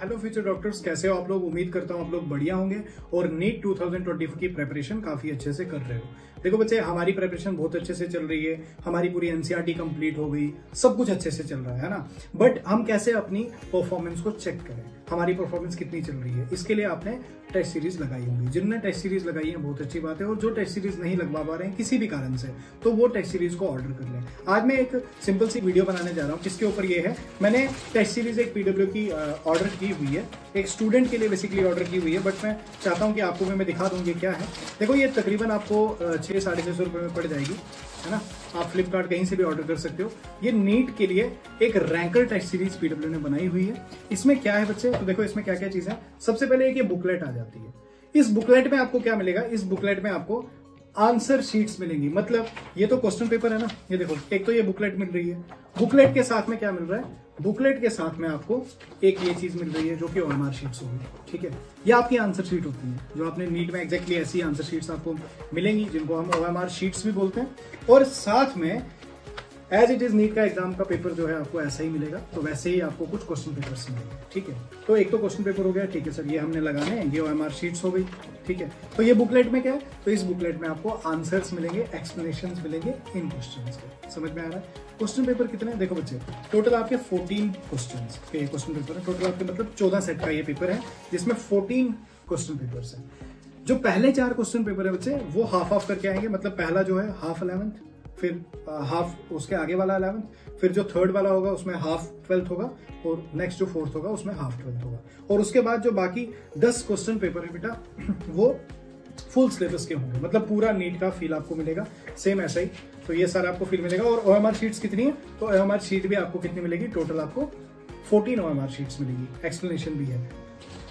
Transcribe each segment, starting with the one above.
Hello future doctors कैसे हो आप लोग? उम्मीद करता हूँ आप लोग बढ़िया होंगे और नीट 2020 की प्रेपरेशन काफ़ी अच्छे से कर रहे हो। देखो बच्चे, हमारी प्रेपरेशन बहुत अच्छे से चल रही है। हमारी पूरी एनसीआरटी कंप्लीट हो गई। सब कुछ अच्छे से चल रहा है ना? बट हम कैसे अपनी परफॉर्मेंस को चेक करें? हमारी परफॉर्मेंस कितनी चल रही है? इसके लिए आपने टेस्ट सीरीज़ लगाई होंगी। जिनने टेस्ट सीरीज़ लगाई है, बहुत अच्छी बात है। और जो टेस्ट सीरीज़ नहीं लगवा पा रहे हैं किसी भी कारण से तो वो टेस्ट सीरीज़ को ऑर्डर कर लें। आज मैं एक सिंपल सी वीडियो बनाने जा रहा हूँ। किसके ऊपर ये है? मैंने टेस्ट सीरीज़ एक पीडब्ल्यू की ऑर्डर की हुई है। एक स्टूडेंट के लिए बेसिकली ऑर्डर की हुई है बट मैं चाहता हूँ कि आपको मैं, मैं दिखा दूँगी क्या है। देखो ये तकरीबन आपको छः साढ़े छः सौ रुपये में पड़ जाएगी है ना? आप फ्लिपकार्ट कहीं से भी ऑर्डर कर सकते हो। ये नीट के लिए एक रैंकर टेस्ट सीरीज़ पीडब्ल्यू ने बनाई हुई है। इसमें क्या है बच्चे? तो देखो इसमें क्या क्या चीज़ है। सबसे पहले एक ये बुकलेट आ जाती है। इस बुकलेट में आपको क्या मिलेगा? इस बुकलेट में आपको आंसर शीट्स मिलेंगी। मतलब ये तो क्वेश्चन पेपर है ना? ये देखो, एक तो ये बुकलेट मिल रही है। बुकलेट के साथ में क्या मिल रहा है? बुकलेट के साथ में आपको एक ये चीज़ मिल रही है जो कि ओएमआर शीट्स होगी, ठीक है? ये आपकी आंसर शीट होती है, जो आपने नीट में एग्जैक्टली ऐसी आंसर शीट्स आपको मिलेंगी, जिनको हम ओएमआर शीट्स भी बोलते हैं। और साथ में एज इट इज़ नीट का एग्ज़ाम का पेपर जो है आपको ऐसा ही मिलेगा। तो वैसे ही आपको कुछ क्वेश्चन पेपर मिलेंगे, ठीक है? तो एक तो क्वेश्चन पेपर हो गया, ठीक है सर, ये हमने लगाने हैं, ये एम शीट्स हो गई, ठीक है? तो ये बुकलेट में क्या है? तो इस बुकलेट में आपको आंसर्स मिलेंगे एक्सप्लेनेशन मिलेंगे इन क्वेश्चन के। समझ में आ रहा है? क्वेश्चन पेपर कितने देखो बच्चे टोटल आपके 14 क्वेश्चन ये क्वेश्चन पेपर है। टोटल आपके मतलब 14 सेट का ये पेपर है, जिसमें 14 क्वेश्चन पेपर्स हैं। जो पहले चार क्वेश्चन पेपर है बच्चे, वो हाफ़ ऑफ़ करके आएँगे मतलब पहला जो है हाफ़ अलेवेंथ फिर हाफ़ उसके आगे वाला अलेवेंथ फिर जो थर्ड वाला होगा उसमें हाफ़ ट्वेल्थ होगा और नेक्स्ट जो फोर्थ होगा उसमें हाफ़ ट्वेल्थ होगा। और उसके बाद जो बाकी दस क्वेश्चन पेपर है बेटा, वो फुल सिलेबस के होंगे। मतलब पूरा नीट का फील आपको मिलेगा। सेम ऐसा ही। तो ये सारा आपको फील मिलेगा। और ओ एम आर शीट्स कितनी है? तो ओ एम आर शीट भी आपको कितनी मिलेगी? टोटल आपको 14 ओ एम आर शीट्स मिलेगी। एक्सप्लेनेशन भी है।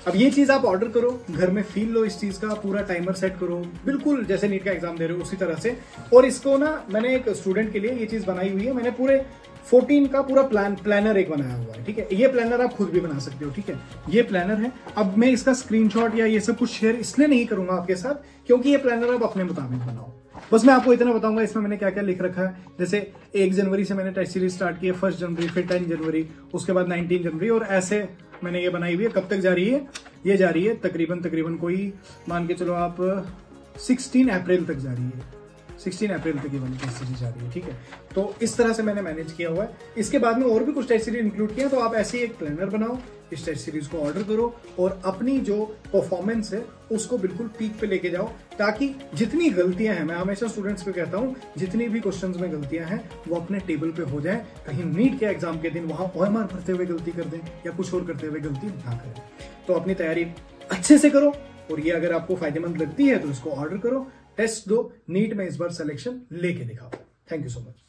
अब ये चीज़ आप ऑर्डर करो, घर में फील लो इस चीज़ का, पूरा टाइमर सेट करो, बिल्कुल जैसे नीट का एग्ज़ाम दे रहे हो, उसी तरह से। और इसको ना, मैंने एक स्टूडेंट के लिए ये चीज़ बनाई हुई है, मैंने पूरे 14 का पूरा प्लान प्लानर एक बनाया हुआ है, ठीक है? ये प्लानर आप खुद भी बना सकते हो, ठीक है? ये प्लानर है। अब मैं इसका स्क्रीनशॉट या ये सब कुछ शेयर इसलिए नहीं करूँगा आपके साथ, क्योंकि ये प्लानर आप अपने मुताबिक बनाओ। बस मैं आपको इतना बताऊँगा, इसमें मैंने क्या क्या लिख रखा है। जैसे एक जनवरी से मैंने टेस्ट सीरीज़ स्टार्ट की है फ़र्स्ट जनवरी, फिर टेन जनवरी, उसके बाद नाइनटीन जनवरी, और ऐसे मैंने ये बनाई हुई है। कब तक जा रही है? ये जा रही है तकरीबन तकरीबन कोई मान के चलो आप 16 अप्रैल तक जा रही है। 16 अप्रैल तक ये वाली टेस्ट सीरीज़ आ रही है, ठीक है? तो इस तरह से मैंने मैनेज किया हुआ है। इसके बाद में और भी कुछ टेस्ट सीरीज़ इंक्लूड किया तो आप ऐसे ही एक प्लानर बनाओ, इस टेस्ट सीरीज़ को ऑर्डर करो और अपनी जो परफॉर्मेंस है, उसको बिल्कुल पीक पे लेके जाओ, ताकि जितनी गलतियाँ हैं, मैं हमेशा स्टूडेंट्स को कहता हूँ, जितनी भी क्वेश्चन में गलतियाँ हैं, वो अपने टेबल पे हो जाए, कहीं नीट के एग्ज़ाम के दिन, वहाँ और मार भरते हुए गलती कर दें, या कुछ और करते हुए गलती ना करें। तो अपनी तैयारी अच्छे से करो और ये अगर आपको फ़ायदेमंद लगती है तो इसको ऑर्डर करो टेस्ट दो नीट में इस बार सिलेक्शन लेके दिखाओ। Thank you so much